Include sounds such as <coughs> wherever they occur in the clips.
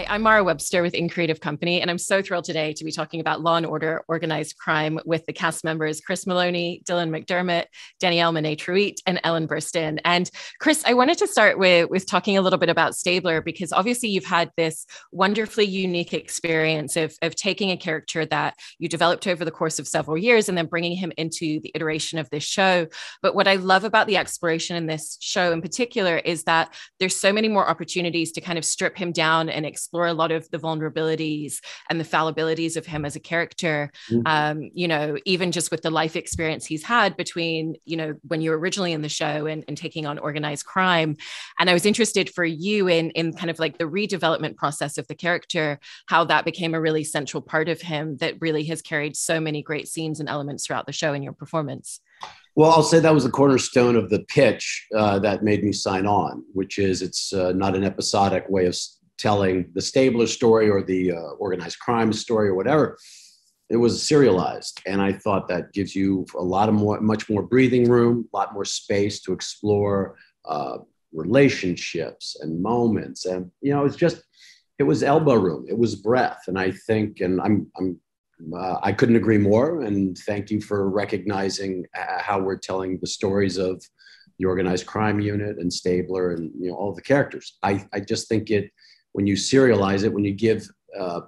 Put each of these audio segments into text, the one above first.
Hi, I'm Mara Webster with In Creative Company, and I'm so thrilled today to be talking about Law and Order Organized Crime with the cast members Chris Meloni, Dylan McDermott, Danielle Moné Truitt, and Ellen Burstyn. And Chris, I wanted to start with, with talking a little bit about Stabler because obviously you've had this wonderfully unique experience of, of taking a character that you developed over the course of several years and then bringing him into the iteration of this show. But what I love about the exploration in this show in particular is that there's so many more opportunities to kind of strip him down and explore a lot of the vulnerabilities and the fallibilities of him as a character. Mm-hmm. Um, you know, even just with the life experience he's had between, you know, when you were originally in the show and, and taking on organized crime. And I was interested for you in in kind of like the redevelopment process of the character, how that became a really central part of him that really has carried so many great scenes and elements throughout the show in your performance. Well, I'll say that was the cornerstone of the pitch uh, that made me sign on, which is it's uh, not an episodic way of telling the Stabler story or the uh, organized crime story or whatever. It was serialized, and I thought that gives you a lot of more, much more breathing room, a lot more space to explore uh, relationships and moments, and you know, it's just it was elbow room, it was breath, and I think, and I'm I'm uh, I couldn't agree more. And thank you for recognizing uh, how we're telling the stories of the organized crime unit and Stabler and you know all the characters. I, I just think it when you serialize it, when you give uh,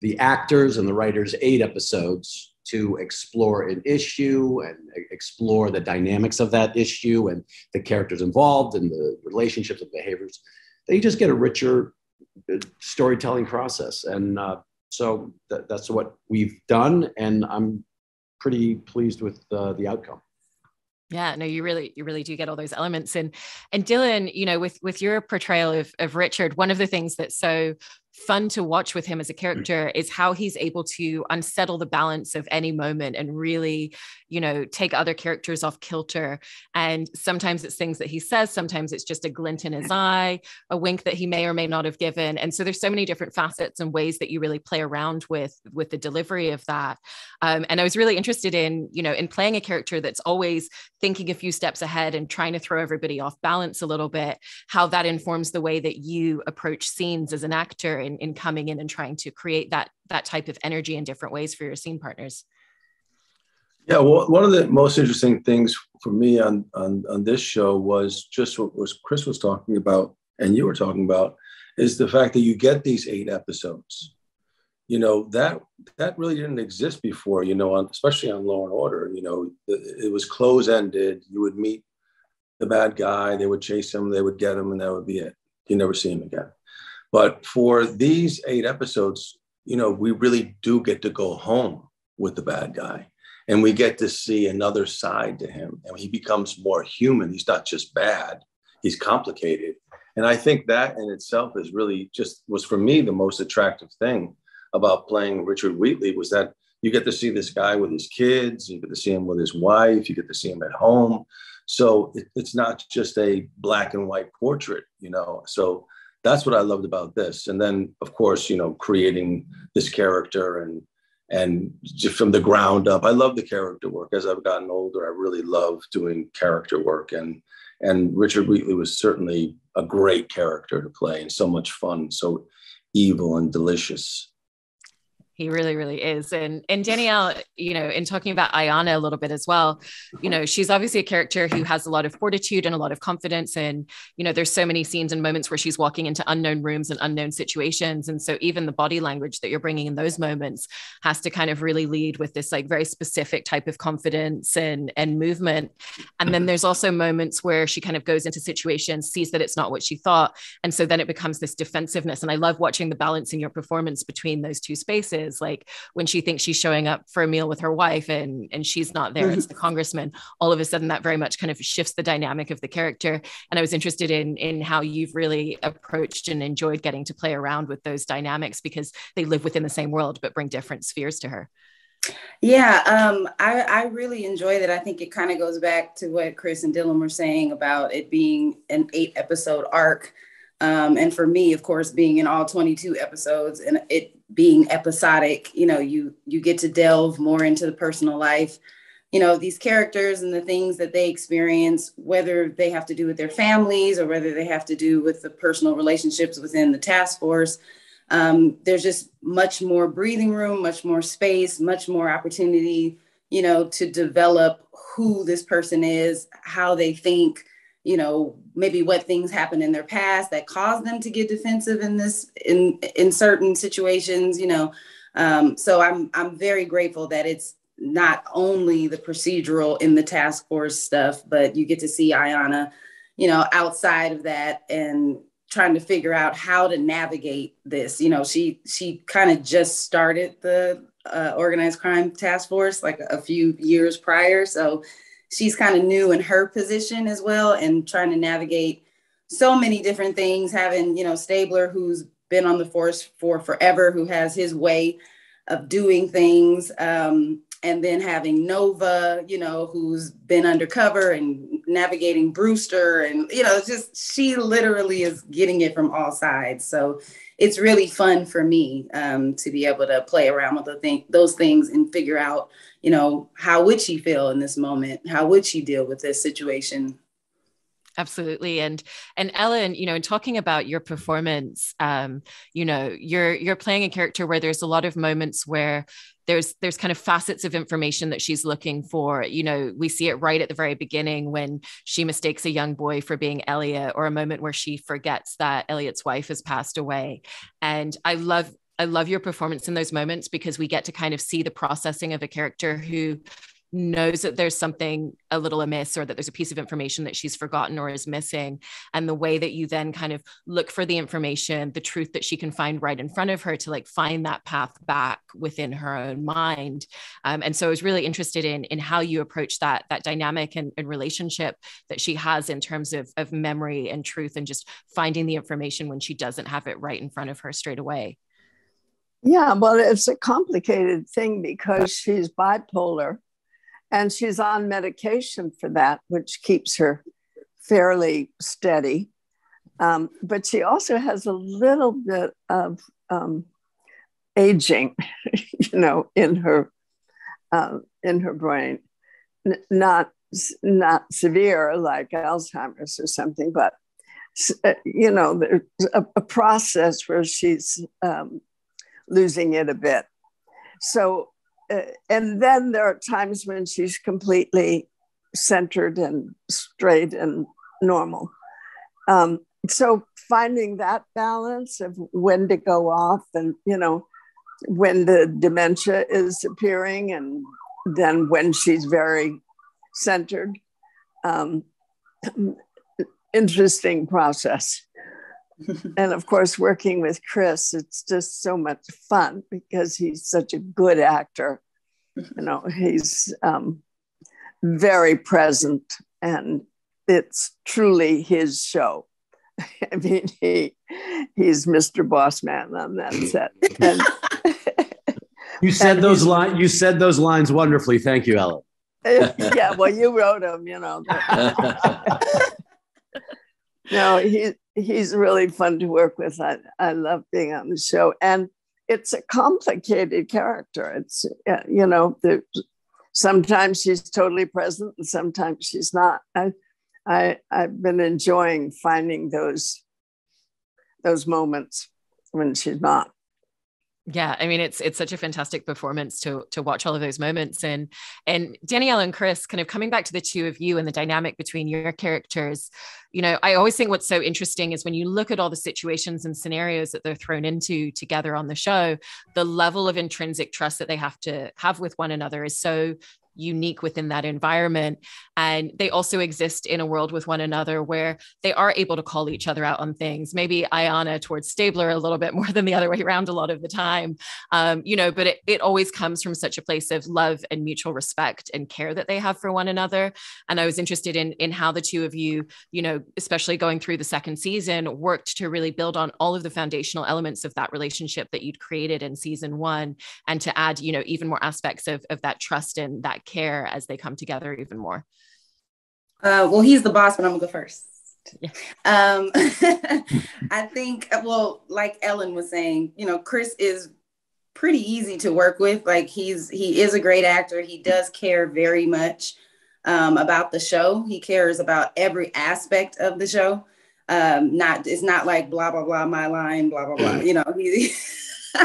the actors and the writers eight episodes to explore an issue and explore the dynamics of that issue and the characters involved and the relationships and behaviors, they just get a richer uh, storytelling process. And uh, so th- that's what we've done, and I'm pretty pleased with uh, the outcome. Yeah, no, you really, you really do get all those elements. And and Dylan, you know, with with your portrayal of of Richard, one of the things that's so fun to watch with him as a mm. character is how he's able to unsettle the balance of any moment and really you know take other characters off kilter. And sometimes it's things that he says sometimes it's just a glint in his <laughs> eye a wink that he may or may not have given. And so there's so many different facets and ways that you really play around with with the delivery of that. Um, and i was really interested in you know in playing a character that's always thinking a few steps ahead and trying to throw everybody off balance a little bit how that informs the way that you approach scenes as an actor in, in coming in and trying to create that that type of energy in different ways for your scene partners. Yeah well one of the most interesting things for me on on, on this show was just what was chris was talking about and you were talking about is the fact that you get these eight episodes. You know that that really didn't exist before you know on, especially on law and order you know it was close ended you would meet the bad guy they would chase him they would get him and that would be it. You never see him again but for these eight episodes, you know, we really do get to go home with the bad guy and we get to see another side to him and he becomes more human. He's not just bad, he's complicated. And I think that in itself is really just was for me the most attractive thing about playing Richard Wheatley was that you get to see this guy with his kids, you get to see him with his wife, you get to see him at home. So it, it's not just a black and white portrait, you know. So that's what I loved about this. And then, of course, you know, creating this character and and just from the ground up. I love the character work. As I've gotten older, I really love doing character work. And and Richard Wheatley was certainly a great character to play and so much fun, so evil and delicious. He really, really is. And and Danielle, you know, in talking about Ayanna a little bit as well, you know, she's obviously a character who has a lot of fortitude and a lot of confidence. And, you know, there's so many scenes and moments where she's walking into unknown rooms and unknown situations. And so even the body language that you're bringing in those moments has to kind of really lead with this like very specific type of confidence and and movement. And then mm-hmm. there's also moments where she kind of goes into situations, sees that it's not what she thought. And so then it becomes this defensiveness. And I love watching the balance in your performance between those two spaces is like when she thinks she's showing up for a meal with her wife and and she's not there it's the <laughs> congressman all of a sudden that very much kind of shifts the dynamic of the character and i was interested in in how you've really approached and enjoyed getting to play around with those dynamics because they live within the same world but bring different spheres to her yeah, um, I, I really enjoy that. I think it kind of goes back to what Chris and Dylan were saying about it being an eight episode arc. Um, and for me, of course, being in all 22 episodes and it being episodic, you know, you you get to delve more into the personal life, you know, these characters and the things that they experience, whether they have to do with their families or whether they have to do with the personal relationships within the task force. um, there's just much more breathing room, much more space, much more opportunity, you know, to develop who this person is, how they think, you know, maybe what things happened in their past that caused them to get defensive in this in in certain situations, you know. Um, so I'm I'm very grateful that it's not only the procedural in the task force stuff, but you get to see Ayanna, you know, outside of that and trying to figure out how to navigate this. You know, she she kind of just started the uh, organized crime task force like a few years prior, so she's kind of new in her position as well, and trying to navigate so many different things. Having you know Stabler, who's been on the force for forever, who has his way of doing things. Um, and then having Nova, you know, who's been undercover and navigating Brewster, and you know, just she literally is getting it from all sides. So it's really fun for me um, to be able to play around with the thing, those things and figure out, you know, how would she feel in this moment? How would she deal with this situation? absolutely and and ellen you know in talking about your performance um you know you're you're playing a character where there's a lot of moments where there's there's kind of facets of information that she's looking for. You know we see it right at the very beginning when she mistakes a young boy for being elliot or a moment where she forgets that elliot's wife has passed away. And i love I love your performance in those moments because we get to kind of see the processing of a character who knows that there's something a little amiss or that there's a piece of information that she's forgotten or is missing. And the way that you then kind of look for the information the truth that she can find right in front of her to like find that path back within her own mind. Um, and so i was really interested in in how you approach that that dynamic and, and relationship that she has in terms of of memory and truth and just finding the information when she doesn't have it right in front of her straight away. Yeah well it's a complicated thing because she's bipolar and she's on medication for that, which keeps her fairly steady. Um, but she also has a little bit of um, aging, <laughs> you know, in her uh, in her brain, N- not not severe like Alzheimer's or something, but uh, you know, there's a, a process where she's um, losing it a bit. So uh, and then there are times when she's completely centered and straight and normal. Um, so finding that balance of when to go off and you know when the dementia is appearing and then when she's very centered um, <clears throat> interesting process and of course, working with Chris, it's just so much fun because he's such a good actor. You know, he's um, very present, and it's truly his show. <laughs> I mean, he he's Mr. Bossman on that set. And, <laughs> you said those lines. You said those lines wonderfully. Thank you, Ellen. <laughs> yeah, well, you wrote them, you know. No, he he's really fun to work with. I, I love being on the show. And it's a complicated character. It's, uh, you know, the, sometimes she's totally present and sometimes she's not. I, I, I've been enjoying finding those, those moments when she's not yeah i mean it's it's such a fantastic performance to to watch all of those moments and and danielle and chris kind of coming back to the two of you and the dynamic between your characters you know i always think what's so interesting is when you look at all the situations and scenarios that they're thrown into together on the show the level of intrinsic trust that they have to have with one another is so unique within that environment. And they also exist in a world with one another where they are able to call each other out on things. Maybe Ayanna towards Stabler a little bit <laughs> more than the other way around a lot of the time, um, you know, but it, it always comes from such a place of love and mutual respect and care that they have for one another. And I was interested in, in how the two of you, you know, especially going through the second season, worked to really build on all of the foundational elements of that relationship that you'd created in season one and to add, you know, even more aspects of, of that trust and that care as they come together even more? Uh, well, he's the boss, but I'm gonna go first. Yeah. Um, <laughs> I think, well, like Ellen was saying, you know, Chris is pretty easy to work with. Like he's he is a great actor. He does care very much um, about the show. He cares about every aspect of the show. Um, not it's not like blah blah blah my line blah blah blah. You know, he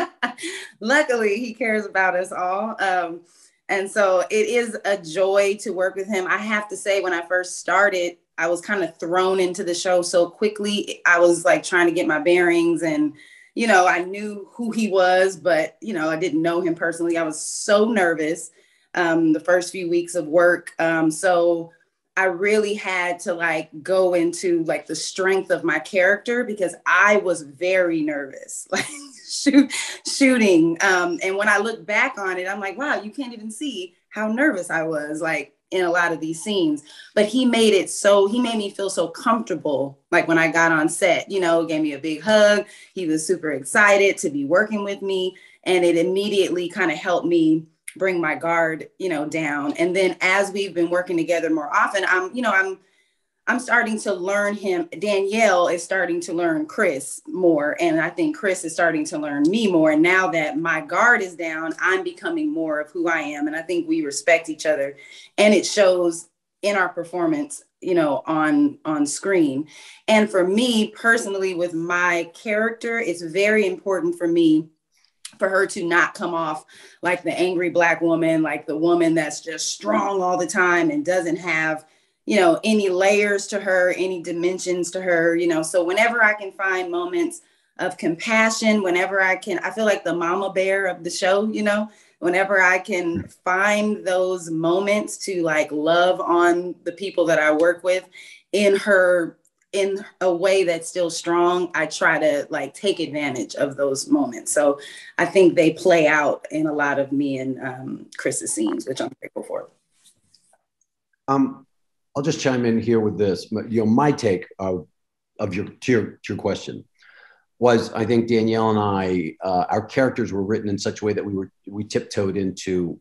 <laughs> luckily he cares about us all. Um, and so it is a joy to work with him. I have to say, when I first started, I was kind of thrown into the show so quickly. I was like trying to get my bearings and you know, I knew who he was, but you know, I didn't know him personally. I was so nervous um, the first few weeks of work. Um, so I really had to like go into like the strength of my character because I was very nervous, <laughs> like <laughs> shoot, shooting. Um, and when I look back on it, I'm like, wow, you can't even see how nervous I was. Like in a lot of these scenes but he made it so he made me feel so comfortable like when i got on set you know gave me a big hug he was super excited to be working with me and it immediately kind of helped me bring my guard you know down and then as we've been working together more often i'm you know i'm I'm starting to learn him. Danielle is starting to learn Chris more. And I think Chris is starting to learn me more. And now that my guard is down, I'm becoming more of who I am. And I think we respect each other. And it shows in our performance, you know, on on screen. And for me personally, with my character, it's very important for me for her to not come off like the angry black woman, like the woman that's just strong all the time and doesn't have you know any layers to her any dimensions to her you know. So whenever i can find moments of compassion whenever i can i feel like the mama bear of the show you know whenever i can find those moments to like love on the people that i work with in her in a way that's still strong i try to like take advantage of those moments. So i think they play out in a lot of me and um, chris's scenes which i'm grateful for. Um, I'll just chime in here with this. You know, my take of, of your to, your to your question was I think Danielle and I, uh, our characters were written in such a way that we were we tiptoed into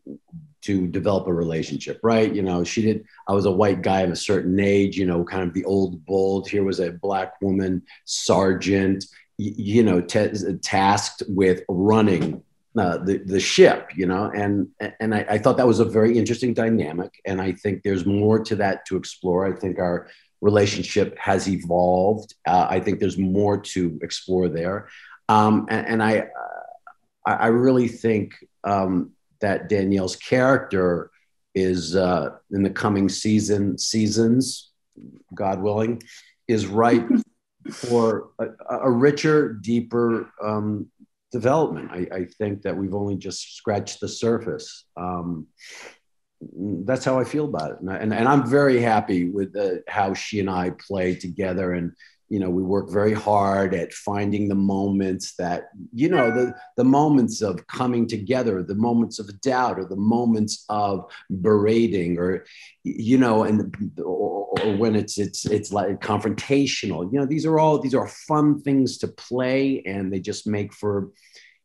to develop a relationship, right? You know, she did. I was a white guy of a certain age, you know, kind of the old bold. Here was a black woman sergeant, you know, t- tasked with running uh, the the ship, you know, and and I, I, thought that was a very interesting dynamic, and I think there's more to that to explore. I think our relationship has evolved. Uh, I think there's more to explore there, um, and, and I I really think um, that Danielle's character is uh, in the coming season seasons, God willing, is ripe <laughs> for a, a richer, deeper um, development. I, I, think that we've only just scratched the surface. Um, that's how I feel about it, and, and, and I'm very happy with the, how she and I play together. And you know, we work very hard at finding the moments that you know the the moments of coming together, the moments of doubt, or the moments of berating, or you know, and or, or when it's it's it's like confrontational. You know, these are all these are fun things to play, and they just make for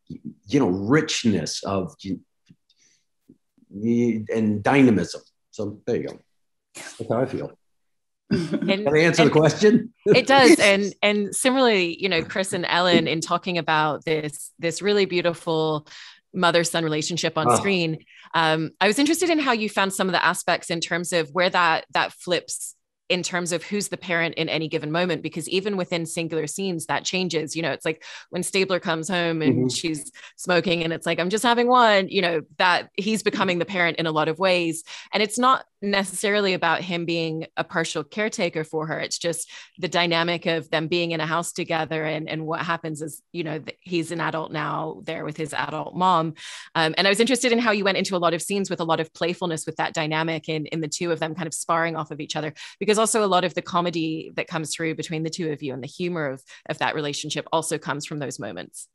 you know richness of and dynamism. So there you go. That's how I feel. <laughs> And, Can I answer the question? <laughs> it does. And and similarly, you know, Chris and Ellen in talking about this this really beautiful mother son relationship on oh. screen. Um, I was interested in how you found some of the aspects in terms of where that that flips in terms of who's the parent in any given moment because even within singular scenes that changes you know it's like when stabler comes home and mm-hmm. she's smoking and it's like i'm just having one you know that he's becoming the parent in a lot of ways and it's not necessarily about him being a partial caretaker for her. It's just the dynamic of them being in a house together and and what happens is you know he's an adult now there with his adult mom. Um, and i was interested in how you went into a lot of scenes with a lot of playfulness with that dynamic in in the two of them kind of sparring off of each other because also a lot of the comedy that comes through between the two of you and the humor of of that relationship also comes from those moments.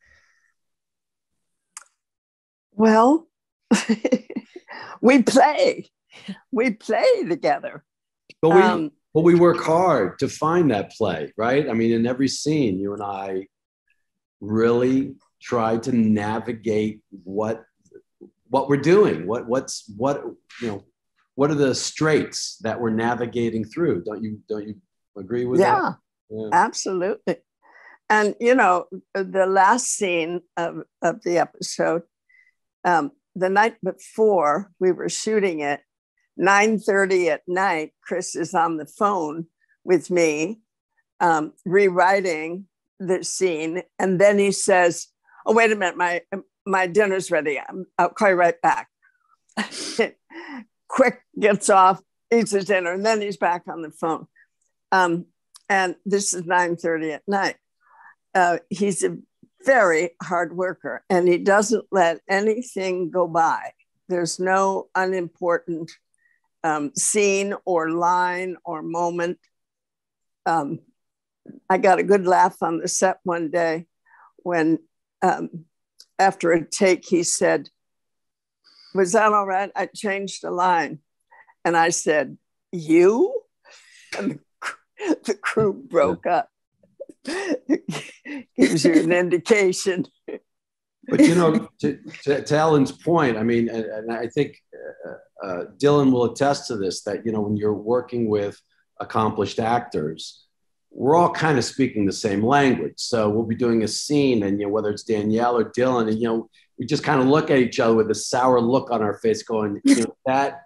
Well <laughs> we play <laughs> we play together. But we, um, but we work hard to find that play, right? I mean, in every scene, you and I really try to navigate what what we're doing. What what's what you know. What are the straits that we're navigating through? Don't you don't you agree with yeah, that? Yeah, absolutely. And you know, the last scene of, of the episode, um, the night before we were shooting it, 9:30 at night, Chris is on the phone with me um, rewriting the scene, and then he says, "Oh, wait a minute, my my dinner's ready. I'll call you right back." <laughs> Quick gets off, eats his dinner, and then he's back on the phone. Um, and this is 9:30 at night. Uh, he's a very hard worker, and he doesn't let anything go by. There's no unimportant um, scene or line or moment. Um, I got a good laugh on the set one day when, um, after a take, he said, Was that all right? I changed the line. And I said, You? <laughs> And the, the crew broke up. <laughs> Gives you an indication. <laughs> but you know, to, to, to, Ellen's point, I mean, and, and I think uh, uh, Dylan will attest to this that you know when you're working with accomplished actors, we're all kind of speaking the same language. So we'll be doing a scene, and you know whether it's Danielle or Dylan, and you know we just kind of look at each other with a sour look on our face, going, you know, <laughs> that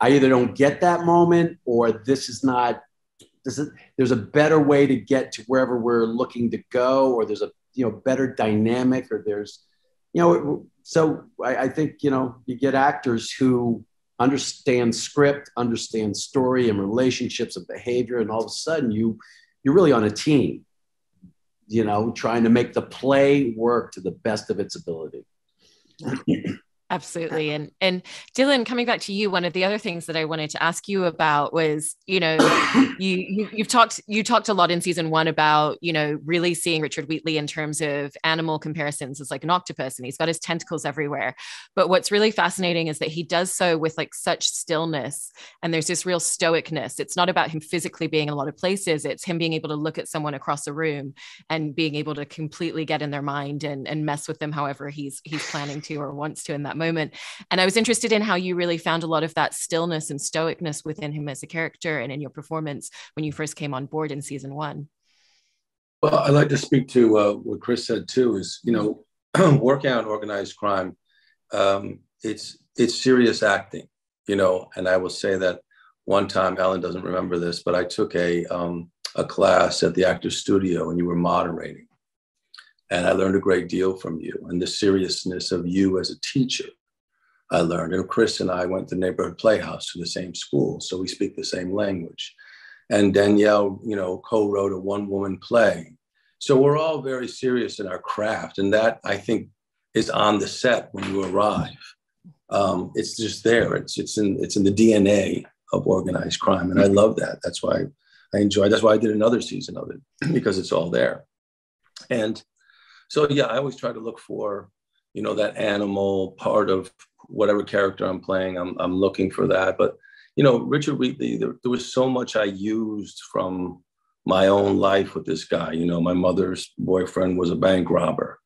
I either don't get that moment, or this is not. This is, there's a better way to get to wherever we're looking to go, or there's a you know better dynamic or there's you know so I, I think you know you get actors who understand script understand story and relationships and behavior and all of a sudden you you're really on a team you know trying to make the play work to the best of its ability <clears throat> Absolutely. Uh-huh. And and Dylan, coming back to you, one of the other things that I wanted to ask you about was, you know, <coughs> you, you you've talked you talked a lot in season one about, you know, really seeing Richard Wheatley in terms of animal comparisons as like an octopus and he's got his tentacles everywhere. But what's really fascinating is that he does so with like such stillness and there's this real stoicness. It's not about him physically being in a lot of places, it's him being able to look at someone across a room and being able to completely get in their mind and, and mess with them however he's he's planning to or wants to in that moment. And I was interested in how you really found a lot of that stillness and stoicness within him as a character and in your performance when you first came on board in season one. Well, I'd like to speak to uh, what Chris said too. Is you know, <clears throat> working on organized crime, um, it's it's serious acting. You know, and I will say that one time, Ellen doesn't remember this, but I took a um, a class at the Actors Studio, and you were moderating. And I learned a great deal from you and the seriousness of you as a teacher. I learned. And Chris and I went to neighborhood playhouse to the same school, so we speak the same language. And Danielle, you know, co-wrote a one-woman play. So we're all very serious in our craft, and that I think is on the set when you arrive. Um, it's just there. It's it's in it's in the DNA of organized crime, and I love that. That's why I enjoy. That's why I did another season of it because it's all there. And so yeah, I always try to look for, you know, that animal part of whatever character I'm playing. I'm I'm looking for that. But you know, Richard Wheatley, there, there was so much I used from my own life with this guy. You know, my mother's boyfriend was a bank robber.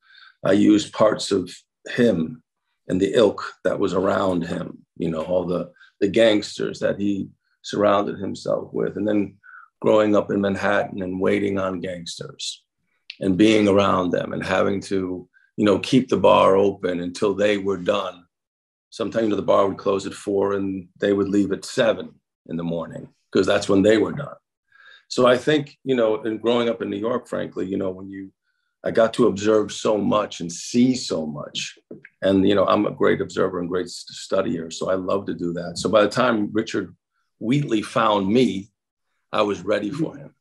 I used parts of him and the ilk that was around him, you know, all the, the gangsters that he surrounded himself with. And then growing up in Manhattan and waiting on gangsters and being around them and having to, you know, keep the bar open until they were done. Sometimes the bar would close at four and they would leave at seven in the morning because that's when they were done. So I think, you know, in growing up in New York, frankly, you know, when you, I got to observe so much and see so much. And, you know, I'm a great observer and great studier. So I love to do that. So by the time Richard Wheatley found me, I was ready for him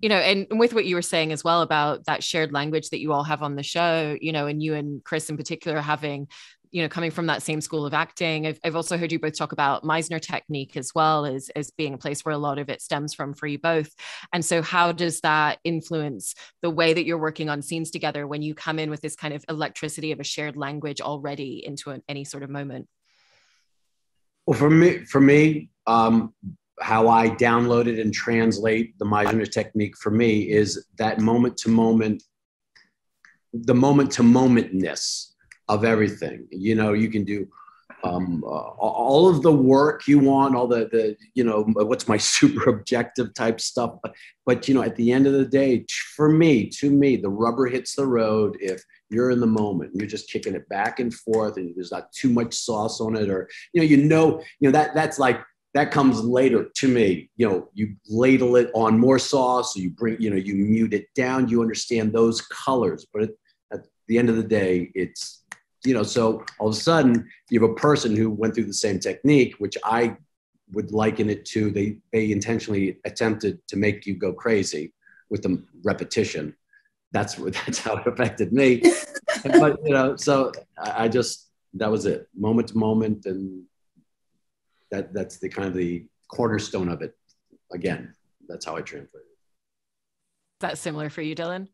you know and with what you were saying as well about that shared language that you all have on the show you know and you and chris in particular having you know coming from that same school of acting I've, I've also heard you both talk about meisner technique as well as as being a place where a lot of it stems from for you both. And so how does that influence the way that you're working on scenes together when you come in with this kind of electricity of a shared language already into an, any sort of moment? Well for me for me um, how I downloaded and translate the Meisner technique for me is that moment to moment, the moment to momentness of everything. You know, you can do um, uh, all of the work you want, all the, the, you know, what's my <laughs> super objective type stuff. But, but, you know, at the end of the day, for me, to me, the rubber hits the road if you're in the moment you're just kicking it back and forth and there's not too much sauce on it or, you know, you know, you know, that that's like that comes later to me. You know, you ladle it on more sauce, you bring, you know, you mute it down, you understand those colors. But at the end of the day, it's, you know, so all of a sudden you have a person who went through the same technique, which I would liken it to they they intentionally attempted to make you go crazy with the repetition. That's what <laughs> that's how it affected me. <laughs> but you know, so I, I just that was it, moment to moment, and that that's the kind of the cornerstone of it. Again, that's how I translate it. That's similar for you, Dylan.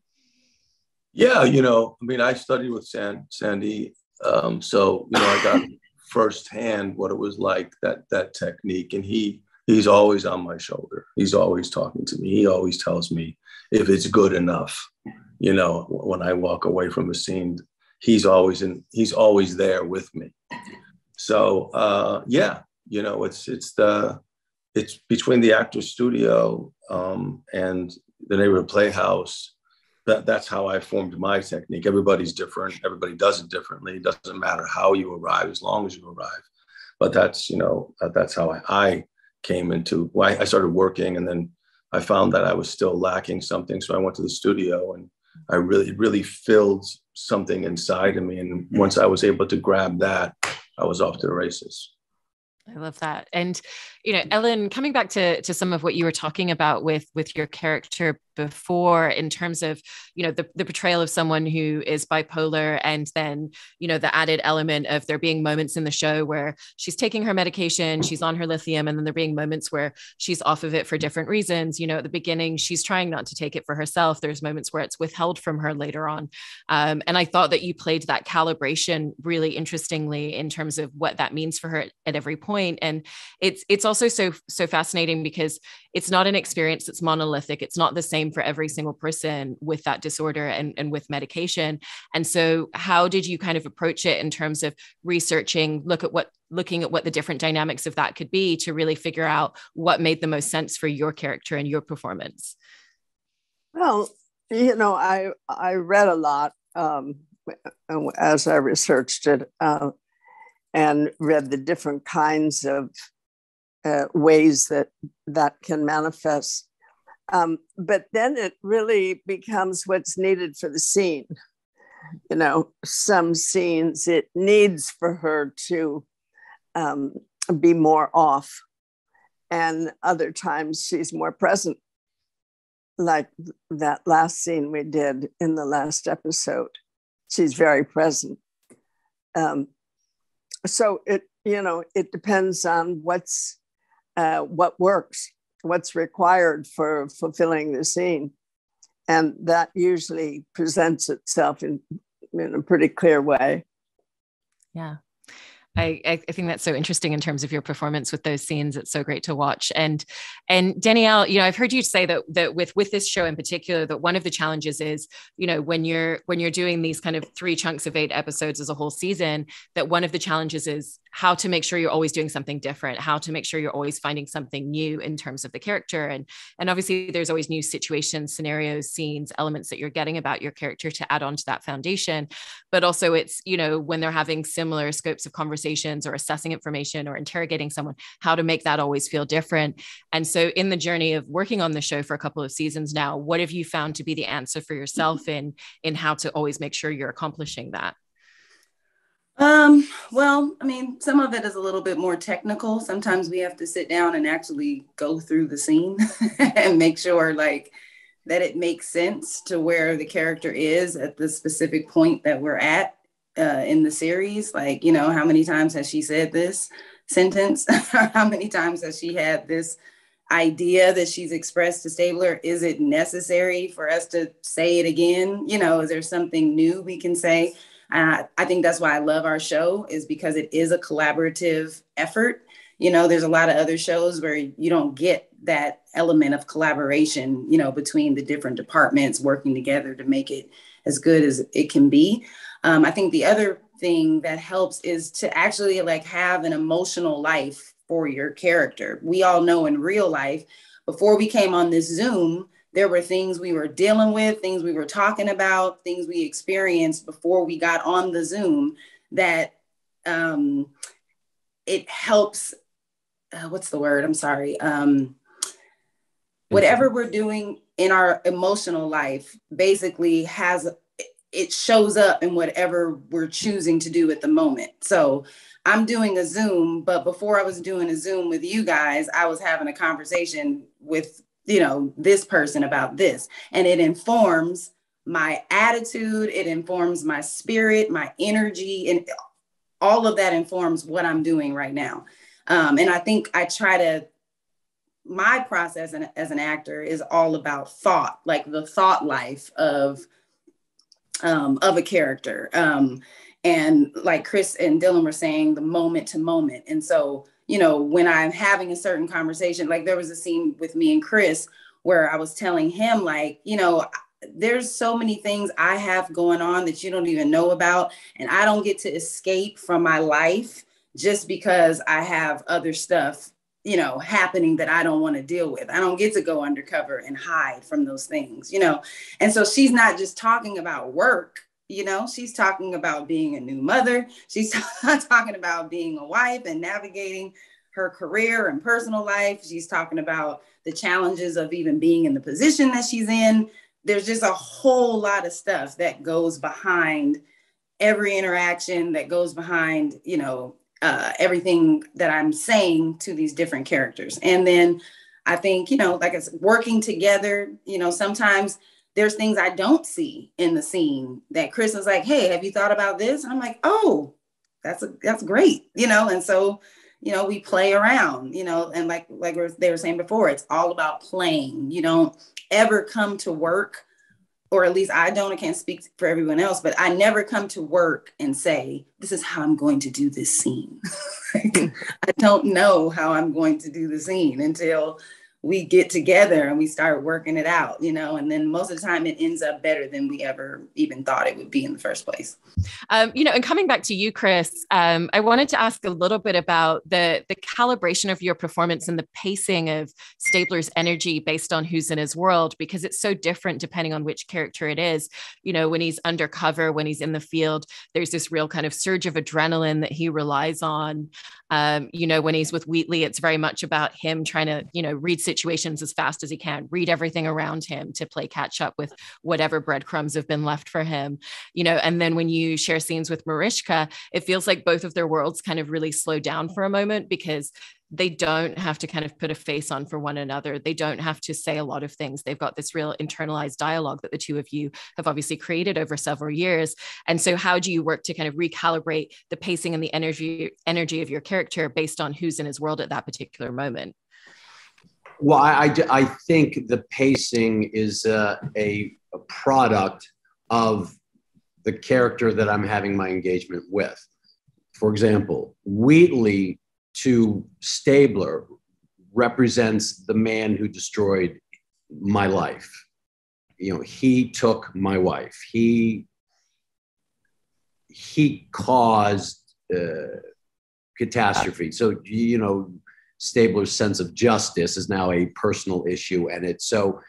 Yeah, you know, I mean, I studied with San, Sandy, um, so you know, I got <laughs> firsthand what it was like that that technique, and he he's always on my shoulder. He's always talking to me. He always tells me if it's good enough. You know, when I walk away from a scene, he's always in. He's always there with me. So uh, yeah, you know, it's it's the it's between the actor's studio um, and the neighborhood playhouse. That that's how I formed my technique. Everybody's different. Everybody does it differently. It doesn't matter how you arrive, as long as you arrive. But that's you know that, that's how I, I came into. Well, I, I started working, and then I found that I was still lacking something. So I went to the studio, and I really really filled something inside of me. And once I was able to grab that, I was off to the races. I love that. And you know, Ellen, coming back to to some of what you were talking about with with your character before in terms of you know the, the portrayal of someone who is bipolar and then you know the added element of there being moments in the show where she's taking her medication she's on her lithium and then there being moments where she's off of it for different reasons. You know at the beginning she's trying not to take it for herself. There's moments where it's withheld from her later on. Um, and i thought that you played that calibration really interestingly in terms of what that means for her at every point and it's it's also so so fascinating because it's not an experience that's monolithic it's not the same same for every single person with that disorder and, and with medication. And so how did you kind of approach it in terms of researching, look at what looking at what the different dynamics of that could be to really figure out what made the most sense for your character and your performance? Well, you know, I I read a lot um, as I researched it uh, and read the different kinds of uh, ways that that can manifest. Um, but then it really becomes what's needed for the scene. You know, some scenes it needs for her to um, be more off, and other times she's more present. Like that last scene we did in the last episode, she's very present. Um, so it, you know, it depends on what's uh, what works what's required for fulfilling the scene. And that usually presents itself in, in a pretty clear way. Yeah. I, I think that's so interesting in terms of your performance with those scenes. It's so great to watch. And and Danielle, you know, I've heard you say that that with with this show in particular, that one of the challenges is, you know, when you're when you're doing these kind of three chunks of eight episodes as a whole season, that one of the challenges is how to make sure you're always doing something different how to make sure you're always finding something new in terms of the character and and obviously there's always new situations scenarios scenes elements that you're getting about your character to add on to that foundation. But also it's you know when they're having similar scopes of conversations or assessing information or interrogating someone how to make that always feel different. And so in the journey of working on the show for a couple of seasons now what have you found to be the answer for yourself <laughs> in in how to always make sure you're accomplishing that um, well, I mean, some of it is a little bit more technical. Sometimes we have to sit down and actually go through the scene <laughs> and make sure like that it makes sense to where the character is at the specific point that we're at uh, in the series. Like, you know, how many times has she said this sentence? <laughs> how many times has she had this idea that she's expressed to Stabler? Is it necessary for us to say it again? You know, is there something new we can say? Uh, I think that's why I love our show is because it is a collaborative effort. You know, there's a lot of other shows where you don't get that element of collaboration, you know, between the different departments working together to make it as good as it can be. Um, I think the other thing that helps is to actually like have an emotional life for your character. We all know in real life, before we came on this Zoom, there were things we were dealing with, things we were talking about, things we experienced before we got on the Zoom that um, it helps uh, what's the word? I'm sorry. Um, whatever we're doing in our emotional life basically has it shows up in whatever we're choosing to do at the moment. So I'm doing a Zoom, but before I was doing a Zoom with you guys, I was having a conversation with, you know, this person about this. And it informs my attitude, it informs my spirit, my energy, and all of that informs what I'm doing right now. Um, and I think I try to, my process as an actor is all about thought, like the thought life of, um, of a character. Um, and like Chris and Dylan were saying, the moment to moment. And so, you know, when I'm having a certain conversation, like there was a scene with me and Chris where I was telling him, like, you know, there's so many things I have going on that you don't even know about. And I don't get to escape from my life just because I have other stuff, you know, happening that I don't want to deal with. I don't get to go undercover and hide from those things, you know. And so she's not just talking about work, you know, she's talking about being a new mother. She's <laughs> talking about being a wife and navigating her career and personal life. She's talking about the challenges of even being in the position that she's in there's just a whole lot of stuff that goes behind every interaction that goes behind you know uh, everything that i'm saying to these different characters and then i think you know like it's working together you know sometimes there's things i don't see in the scene that chris is like hey have you thought about this? And i'm like oh that's a, that's great you know? And so you know we play around you know? And like like they were saying before it's all about playing. You don't ever come to work or at least I don't, I can't speak for everyone else, but I never come to work and say, this is how I'm going to do this scene. <laughs> I don't know how I'm going to do the scene until we get together and we start working it out, you know, and then most of the time it ends up better than we ever even thought it would be in the first place. Um, you know, and coming back to you, Chris, um, I wanted to ask a little bit about the the calibration of your performance and the pacing of Stabler's energy based on who's in his world, because it's so different depending on which character it is. You know, when he's undercover, when he's in the field, there's this real kind of surge of adrenaline that he relies on. Um, you know, when he's with Wheatley, it's very much about him trying to, you know, read situations as fast as he can, read everything around him to play catch up with whatever breadcrumbs have been left for him. You know, and then when you share scenes with Mariska, it feels like both of their worlds kind of really slow down for a moment because they don't have to kind of put a face on for one another. They don't have to say a lot of things. They've got this real internalized dialogue that the two of you have obviously created over several years. And so how do you work to kind of recalibrate the pacing and the energy energy of your character based on who's in his world at that particular moment? Well, I, I, I think the pacing is uh, a, a product of the character that I'm having my engagement with. For example, Wheatley to Stabler represents the man who destroyed my life. You know, he took my wife. He he caused uh, catastrophe. So you know, Stabler's sense of justice is now a personal issue, and it's so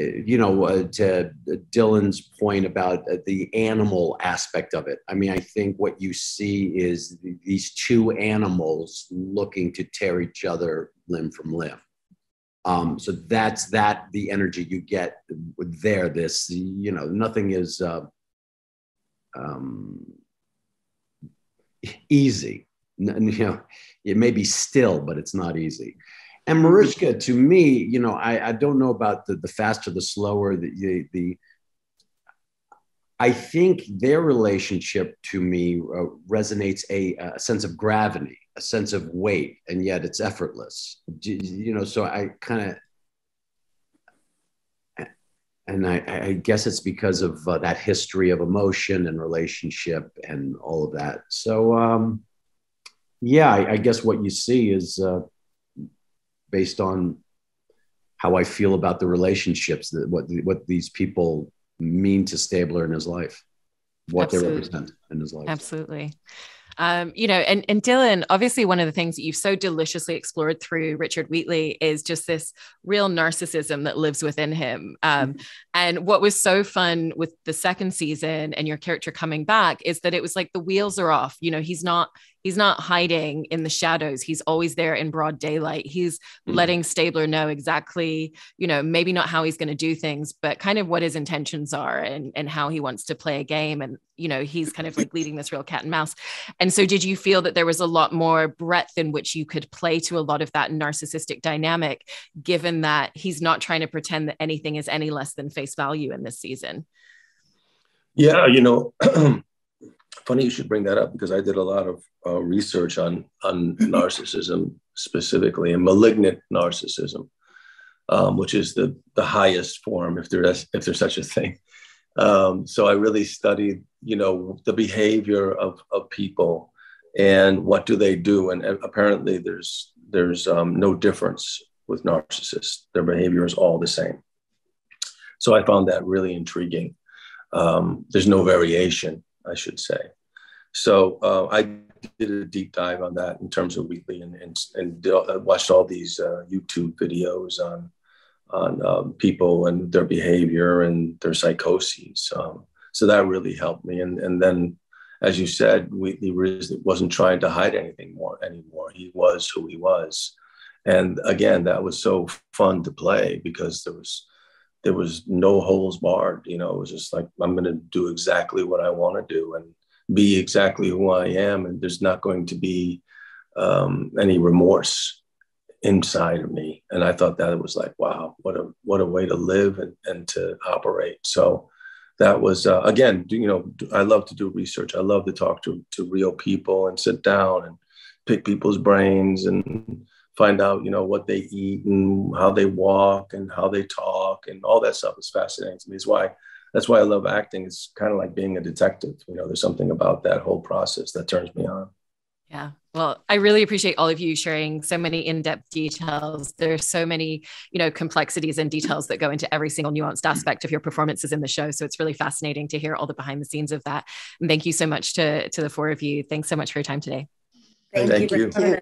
uh, you know, uh, to Dylan's point about uh, the animal aspect of it. I mean, I think what you see is these two animals looking to tear each other limb from limb. Um, so that's that the energy you get there. This, you know, nothing is uh, um, easy. You know, it may be still, but it's not easy. And Mariska, to me, you know, I, I don't know about the, the faster, the slower, the, the, the I think their relationship to me uh, resonates a, a, sense of gravity, a sense of weight, and yet it's effortless. You know, so I kind of, and I, I, guess it's because of uh, that history of emotion and relationship and all of that. So, um, yeah, I, I guess what you see is uh, based on how I feel about the relationships that what what these people mean to Stabler in his life, what Absolutely. they represent in his life. Absolutely. Um, you know, and, and Dylan, obviously, one of the things that you've so deliciously explored through Richard Wheatley is just this real narcissism that lives within him. Um, mm-hmm. And what was so fun with the second season and your character coming back is that it was like the wheels are off. You know, he's not he's not hiding in the shadows. He's always there in broad daylight. He's mm-hmm. letting stabler know exactly you know maybe not how he's going to do things but kind of what his intentions are and and how he wants to play a game. And you know he's kind of like <clears throat> leading this real cat and mouse. And so did you feel that there was a lot more breadth in which you could play to a lot of that narcissistic dynamic given that he's not trying to pretend that anything is any less than face value in this season? Yeah you know <clears throat> funny you should bring that up because I did a lot of uh, research on on <clears throat> narcissism specifically and malignant narcissism, um, which is the the highest form, if there is if there's such a thing. Um, so I really studied, you know, the behavior of of people and what do they do, and apparently there's there's um, no difference with narcissists; their behavior is all the same. So I found that really intriguing. Um, there's no variation I should say. So uh, I did a deep dive on that in terms of Wheatley and and, and uh, watched all these uh, YouTube videos on on um, people and their behavior and their psychoses. Um, so that really helped me. And and then, as you said, Wheatley wasn't trying to hide anything more anymore. He was who he was. And again, that was so fun to play because there was there was no holes barred. You know, it was just like I'm going to do exactly what I want to do and be exactly who I am, and there's not going to be um, any remorse inside of me. And I thought that it was like, wow, what a what a way to live and, and to operate. So that was uh, again, you know, I love to do research. I love to talk to to real people and sit down and pick people's brains and find out, you know, what they eat and how they walk and how they talk and all that stuff is fascinating to me. Is why that's why I love acting. It's kind of like being a detective. You know, there's something about that whole process that turns me on. Yeah. Well, I really appreciate all of you sharing so many in-depth details. There's so many, you know, complexities and details that go into every single nuanced aspect of your performances in the show. So it's really fascinating to hear all the behind the scenes of that. And thank you so much to to the four of you. Thanks so much for your time today. Thank, thank you. you.